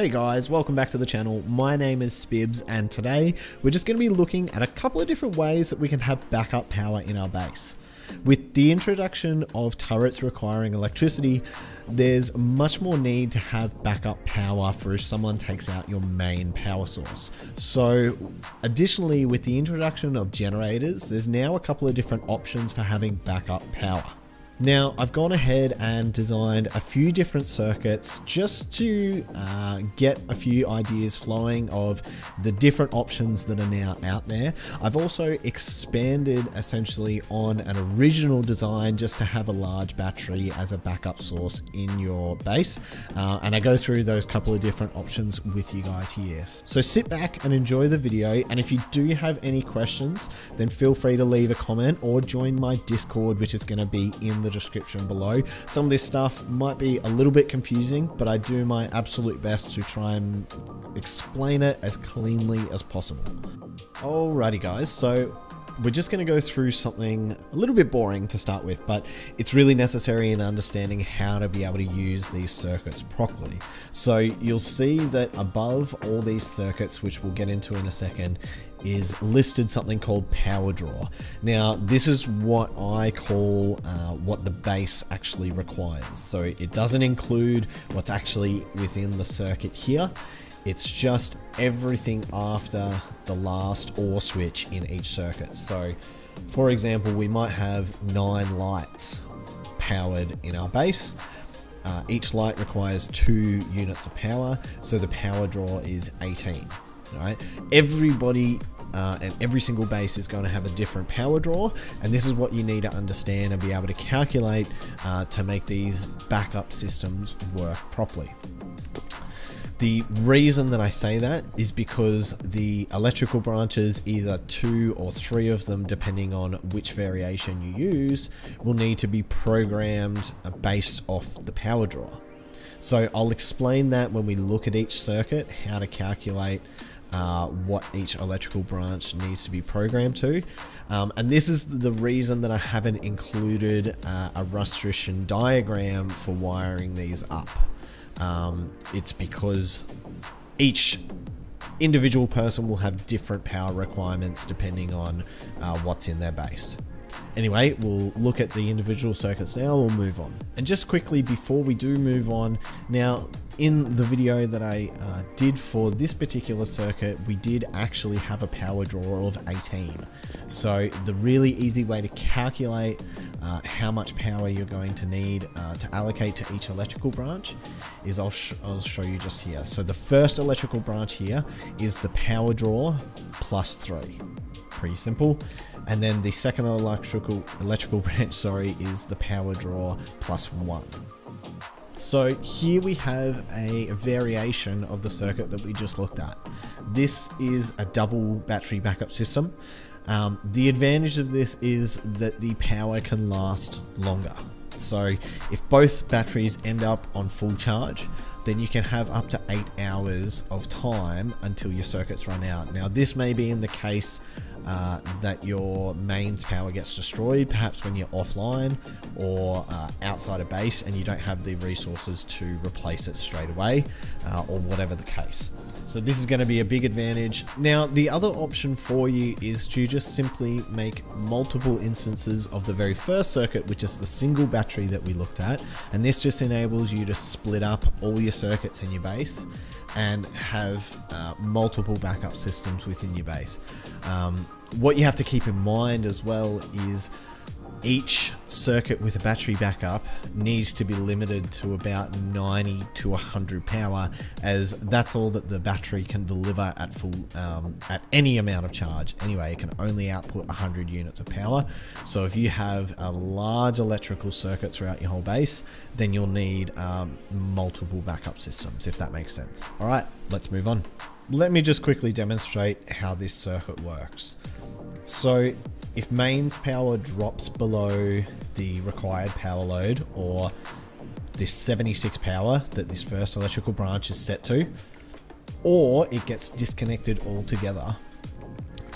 Hey guys, welcome back to the channel. My name is Spibs and today we're just going to be looking at a couple of different ways that we can have backup power in our base. With the introduction of turrets requiring electricity, there's much more need to have backup power for if someone takes out your main power source. So, additionally, with the introduction of generators, there's now a couple of different options for having backup power. Now, I've gone ahead and designed a few different circuits just to uh, get a few ideas flowing of the different options that are now out there. I've also expanded essentially on an original design just to have a large battery as a backup source in your base. Uh, and I go through those couple of different options with you guys here. So sit back and enjoy the video. And if you do have any questions, then feel free to leave a comment or join my Discord, which is going to be in the the description below. Some of this stuff might be a little bit confusing, but I do my absolute best to try and explain it as cleanly as possible. Alrighty guys, so we're just going to go through something a little bit boring to start with, but it's really necessary in understanding how to be able to use these circuits properly. So you'll see that above all these circuits, which we'll get into in a second, is listed something called power draw. Now, this is what I call uh, what the base actually requires. So it doesn't include what's actually within the circuit here. It's just everything after the last OR switch in each circuit. So, for example, we might have nine lights powered in our base. Uh, each light requires two units of power, so the power draw is 18. Right? Everybody uh, and every single base is going to have a different power draw, and this is what you need to understand and be able to calculate uh, to make these backup systems work properly. The reason that I say that is because the electrical branches, either two or three of them, depending on which variation you use, will need to be programmed based off the power draw. So I'll explain that when we look at each circuit, how to calculate uh, what each electrical branch needs to be programmed to. Um, and this is the reason that I haven't included uh, a Rustrician diagram for wiring these up. Um, it's because each individual person will have different power requirements depending on uh, what's in their base. Anyway, we'll look at the individual circuits now, we'll move on. And just quickly before we do move on, now in the video that I uh, did for this particular circuit, we did actually have a power draw of 18. So the really easy way to calculate uh, how much power you're going to need uh, to allocate to each electrical branch is I'll, sh I'll show you just here. So the first electrical branch here is the power draw plus three. Pretty simple. And then the second electrical electrical branch, sorry, is the power draw plus one. So here we have a variation of the circuit that we just looked at. This is a double battery backup system. Um, the advantage of this is that the power can last longer. So if both batteries end up on full charge, then you can have up to eight hours of time until your circuits run out. Now this may be in the case uh, that your mains power gets destroyed, perhaps when you're offline or uh, outside a base and you don't have the resources to replace it straight away, uh, or whatever the case. So this is going to be a big advantage. Now, the other option for you is to just simply make multiple instances of the very first circuit, which is the single battery that we looked at. And this just enables you to split up all your circuits in your base and have uh, multiple backup systems within your base. Um, what you have to keep in mind as well is each circuit with a battery backup needs to be limited to about 90 to 100 power as that's all that the battery can deliver at full um, at any amount of charge. Anyway it can only output 100 units of power. So if you have a large electrical circuit throughout your whole base then you'll need um, multiple backup systems if that makes sense. All right let's move on let me just quickly demonstrate how this circuit works so if mains power drops below the required power load or this 76 power that this first electrical branch is set to, or it gets disconnected altogether,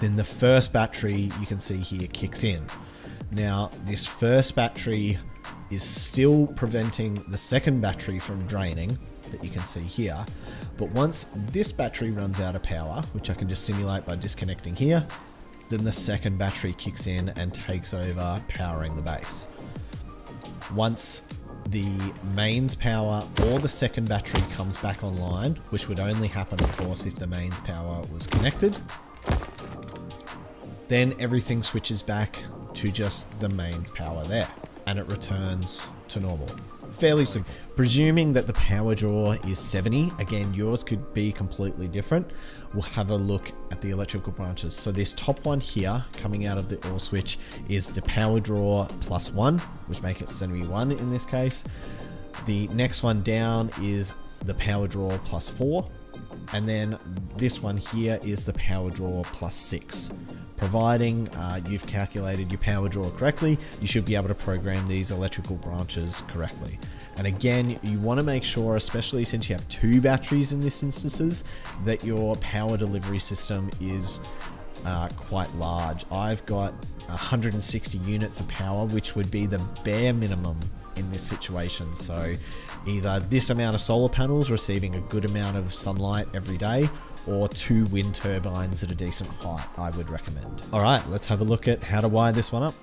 then the first battery you can see here kicks in. Now, this first battery is still preventing the second battery from draining, that you can see here. But once this battery runs out of power, which I can just simulate by disconnecting here, then the second battery kicks in and takes over powering the base. Once the mains power or the second battery comes back online, which would only happen, of course, if the mains power was connected, then everything switches back to just the mains power there and it returns to normal. Fairly soon. Presuming that the power draw is 70, again, yours could be completely different. We'll have a look at the electrical branches. So this top one here, coming out of the OR switch, is the power draw plus one, which make it 71 in this case. The next one down is the power draw plus four. And then this one here is the power draw plus six. Providing uh, you've calculated your power draw correctly, you should be able to program these electrical branches correctly. And again, you want to make sure, especially since you have two batteries in this instances, that your power delivery system is uh, quite large. I've got 160 units of power, which would be the bare minimum in this situation. So either this amount of solar panels receiving a good amount of sunlight every day, or two wind turbines at a decent height, I would recommend. All right, let's have a look at how to wire this one up.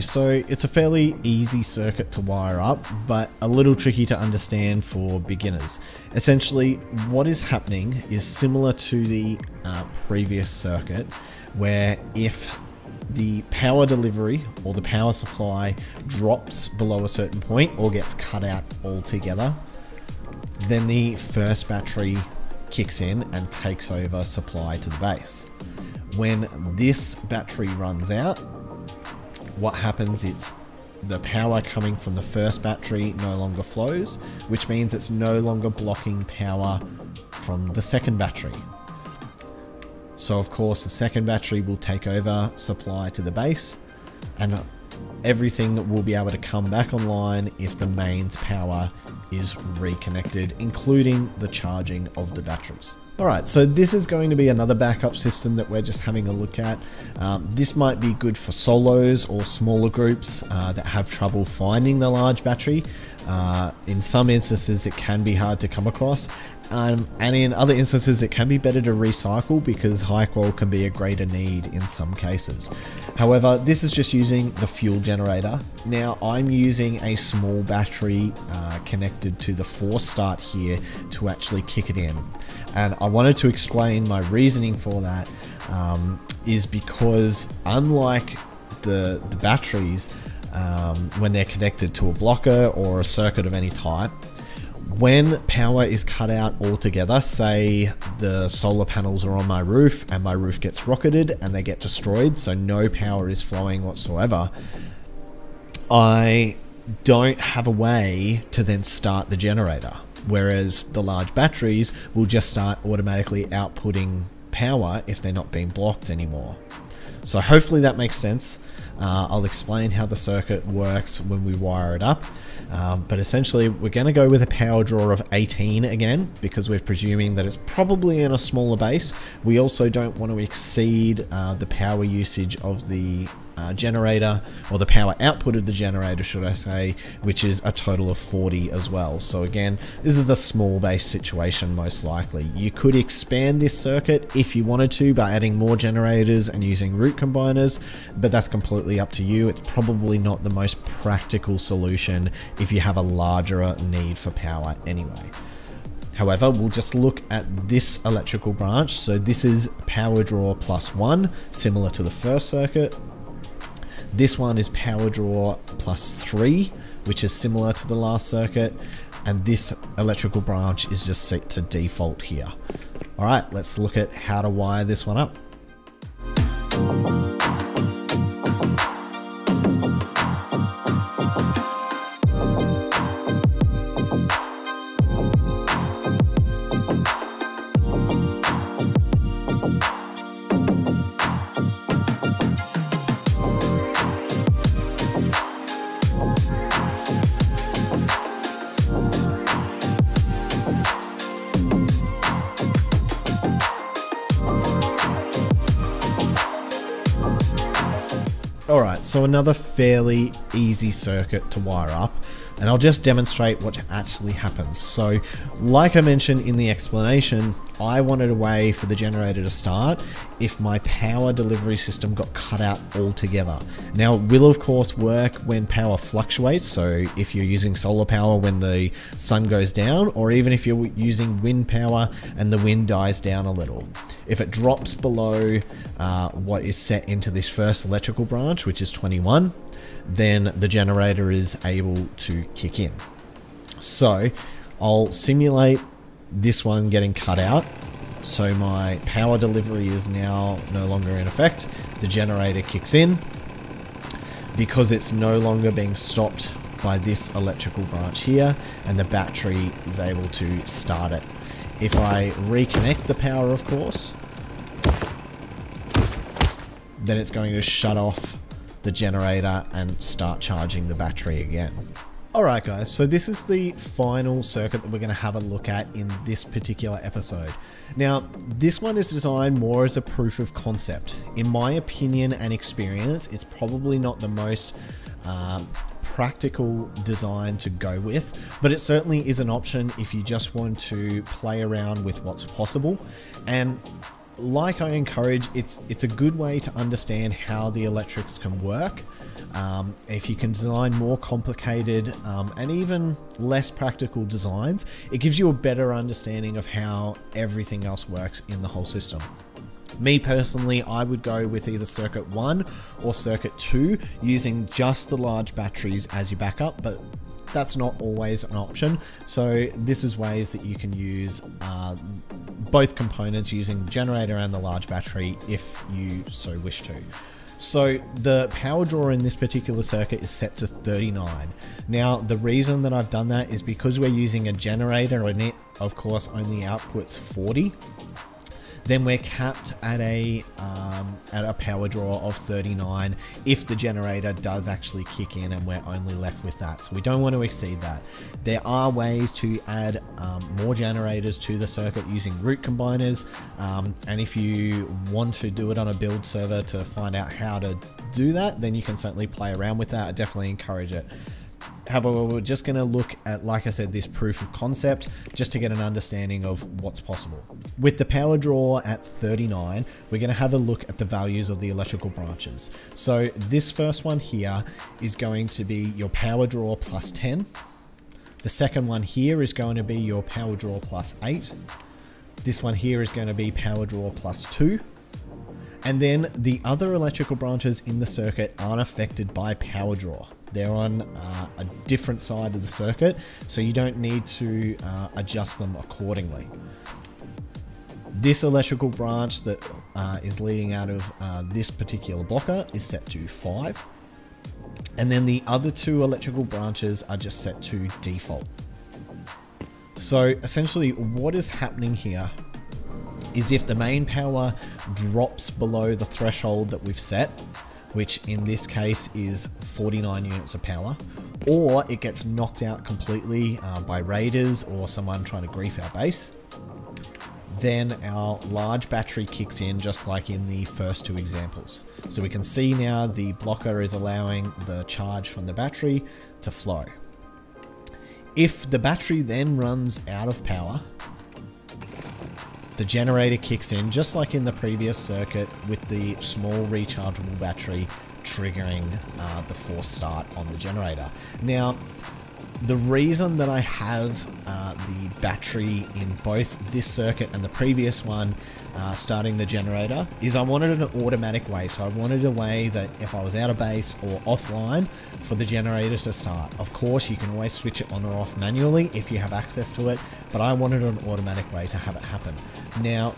So it's a fairly easy circuit to wire up, but a little tricky to understand for beginners. Essentially, what is happening is similar to the uh, previous circuit, where if the power delivery or the power supply drops below a certain point or gets cut out altogether, then the first battery kicks in and takes over supply to the base. When this battery runs out, what happens is the power coming from the first battery no longer flows, which means it's no longer blocking power from the second battery. So of course the second battery will take over supply to the base and everything will be able to come back online if the mains power is reconnected, including the charging of the batteries. Alright, so this is going to be another backup system that we're just having a look at. Um, this might be good for solos or smaller groups uh, that have trouble finding the large battery. Uh, in some instances, it can be hard to come across, um, and in other instances, it can be better to recycle because high qual can be a greater need in some cases. However, this is just using the fuel generator. Now, I'm using a small battery uh, connected to the force start here to actually kick it in. And I wanted to explain my reasoning for that um, is because unlike the, the batteries, um, when they're connected to a blocker or a circuit of any type, when power is cut out altogether, say the solar panels are on my roof and my roof gets rocketed and they get destroyed, so no power is flowing whatsoever, I don't have a way to then start the generator. Whereas the large batteries will just start automatically outputting power if they're not being blocked anymore. So hopefully that makes sense. Uh, I'll explain how the circuit works when we wire it up. Um, but essentially, we're going to go with a power draw of 18 again because we're presuming that it's probably in a smaller base. We also don't want to exceed uh, the power usage of the uh, generator, or the power output of the generator, should I say, which is a total of 40 as well. So again, this is a small base situation most likely. You could expand this circuit if you wanted to by adding more generators and using root combiners, but that's completely up to you. It's probably not the most practical solution if you have a larger need for power anyway. However, we'll just look at this electrical branch. So this is power draw plus one, similar to the first circuit. This one is power draw plus three, which is similar to the last circuit. And this electrical branch is just set to default here. All right, let's look at how to wire this one up. So another fairly easy circuit to wire up, and I'll just demonstrate what actually happens. So, like I mentioned in the explanation, I wanted a way for the generator to start if my power delivery system got cut out altogether. Now, it will of course work when power fluctuates, so if you're using solar power when the sun goes down, or even if you're using wind power and the wind dies down a little. If it drops below uh, what is set into this first electrical branch, which is 21, then the generator is able to kick in. So I'll simulate this one getting cut out. So my power delivery is now no longer in effect. The generator kicks in. Because it's no longer being stopped by this electrical branch here, and the battery is able to start it. If I reconnect the power, of course, then it's going to shut off the generator and start charging the battery again. Alright guys, so this is the final circuit that we're going to have a look at in this particular episode. Now, this one is designed more as a proof of concept. In my opinion and experience, it's probably not the most uh, practical design to go with, but it certainly is an option if you just want to play around with what's possible. And like I encourage, it's it's a good way to understand how the electrics can work. Um, if you can design more complicated um, and even less practical designs, it gives you a better understanding of how everything else works in the whole system. Me personally, I would go with either circuit 1 or circuit 2 using just the large batteries as your backup, but that's not always an option. So this is ways that you can use uh, both components using the generator and the large battery if you so wish to. So the power draw in this particular circuit is set to 39. Now the reason that I've done that is because we're using a generator and it of course only outputs 40 then we're capped at a um, at a power draw of 39 if the generator does actually kick in and we're only left with that. So we don't want to exceed that. There are ways to add um, more generators to the circuit using root combiners, um, and if you want to do it on a build server to find out how to do that, then you can certainly play around with that. I definitely encourage it. However, we're just going to look at, like I said, this proof of concept just to get an understanding of what's possible. With the power draw at 39, we're going to have a look at the values of the electrical branches. So this first one here is going to be your power draw plus 10. The second one here is going to be your power draw plus 8. This one here is going to be power draw plus 2. And then the other electrical branches in the circuit aren't affected by power draw. They're on uh, a different side of the circuit, so you don't need to uh, adjust them accordingly. This electrical branch that uh, is leading out of uh, this particular blocker is set to 5. And then the other two electrical branches are just set to default. So essentially what is happening here is if the main power drops below the threshold that we've set, which in this case is 49 units of power, or it gets knocked out completely uh, by raiders or someone trying to grief our base, then our large battery kicks in just like in the first two examples. So we can see now the blocker is allowing the charge from the battery to flow. If the battery then runs out of power, the generator kicks in just like in the previous circuit with the small rechargeable battery triggering uh, the force start on the generator. Now, the reason that I have uh, the battery in both this circuit and the previous one uh, starting the generator is I wanted an automatic way. So I wanted a way that if I was out of base or offline for the generator to start. Of course, you can always switch it on or off manually if you have access to it, but I wanted an automatic way to have it happen. Now,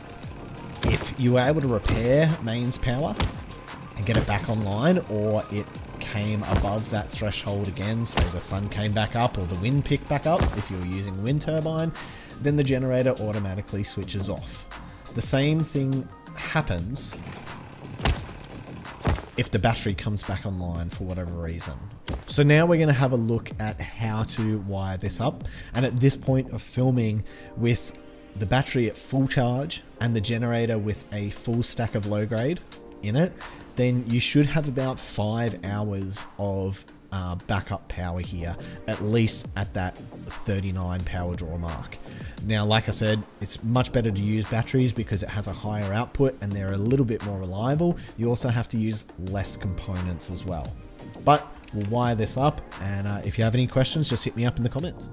if you were able to repair mains power, and get it back online or it came above that threshold again, say the sun came back up or the wind picked back up if you're using wind turbine, then the generator automatically switches off. The same thing happens if the battery comes back online for whatever reason. So now we're going to have a look at how to wire this up. And at this point of filming with the battery at full charge and the generator with a full stack of low grade in it, then you should have about five hours of uh, backup power here, at least at that 39 power draw mark. Now, like I said, it's much better to use batteries because it has a higher output and they're a little bit more reliable. You also have to use less components as well. But we'll wire this up, and uh, if you have any questions, just hit me up in the comments.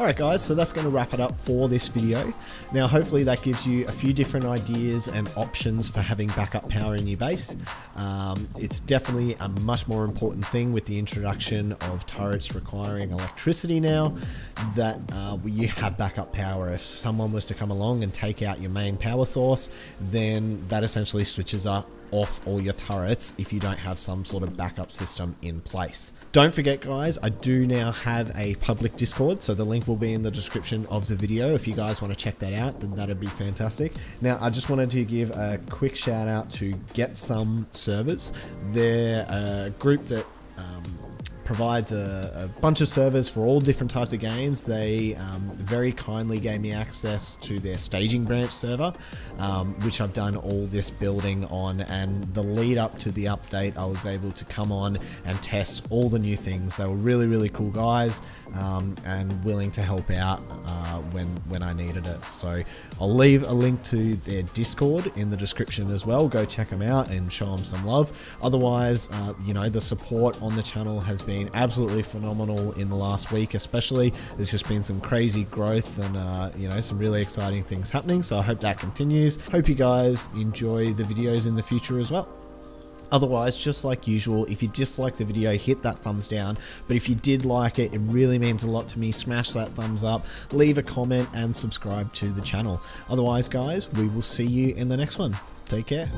Alright guys, so that's going to wrap it up for this video. Now hopefully that gives you a few different ideas and options for having backup power in your base. Um, it's definitely a much more important thing with the introduction of turrets requiring electricity now that uh, you have backup power. If someone was to come along and take out your main power source, then that essentially switches up off all your turrets if you don't have some sort of backup system in place. Don't forget guys, I do now have a public Discord, so the link will be in the description of the video. If you guys want to check that out, then that'd be fantastic. Now, I just wanted to give a quick shout out to Get Some Servers. They're a group that provides a, a, bunch of servers for all different types of games. They um, very kindly gave me access to their staging branch server, um, which I've done all this building on. And the lead up to the update, I was able to come on and test all the new things. They were really, really cool guys um, and willing to help out uh, when when I needed it. So I'll leave a link to their Discord in the description as well. Go check them out and show them some love. Otherwise, uh, you know the support on the channel has been absolutely phenomenal in the last week, especially. There's just been some crazy growth and uh, you know some really exciting things happening. So I hope that continues. Hope you guys enjoy the videos in the future as well. Otherwise, just like usual, if you dislike the video, hit that thumbs down. But if you did like it, it really means a lot to me. Smash that thumbs up, leave a comment, and subscribe to the channel. Otherwise, guys, we will see you in the next one. Take care.